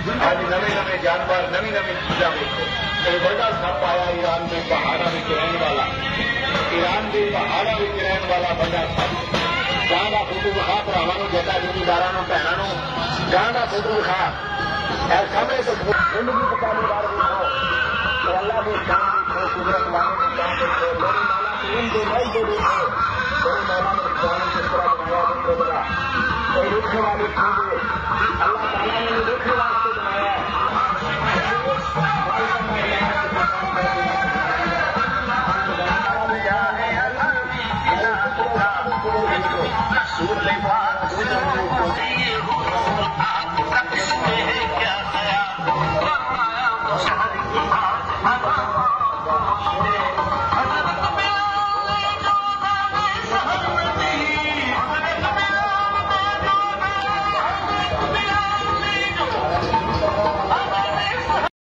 आज नवे नवे जानवर नवी नवी चीजा देखो। कोई बड़ा सप आया ईरान के पहाड़ा में रहने वाला। ईरान के पहाड़ा में रहने वाला बड़ा सप। गाँव का फ़ोटो दिखा तो भरावानों जटा जुटीदारा भैनों गाँव का फ़ोटो दिखा। और सामने तो मुंड भी पकाने वाले दिखाओ तो अल्लाह के काम देखो। कुदरत वालों के काम देखो। मेरे माला के दो नई दो देखो। मेरे माला ने जाने किस तरह बनाया देखो बड़ा। कोई रुखने वाले फूल Surely, what's the